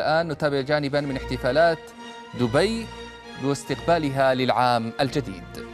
الآن نتابع جانبا من احتفالات دبي واستقبالها للعام الجديد.